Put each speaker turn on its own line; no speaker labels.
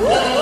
Woo!